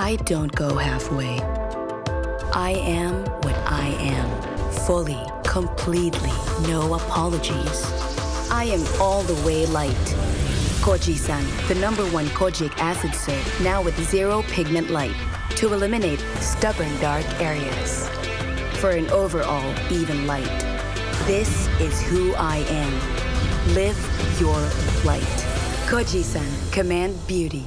I don't go halfway. I am what I am, fully, completely, no apologies. I am all the way light. Kojie San, the number one kojic acid soap, now with zero pigment light to eliminate stubborn dark areas. For an overall even light. This is who I am. Live your light. Kojie San, command beauty.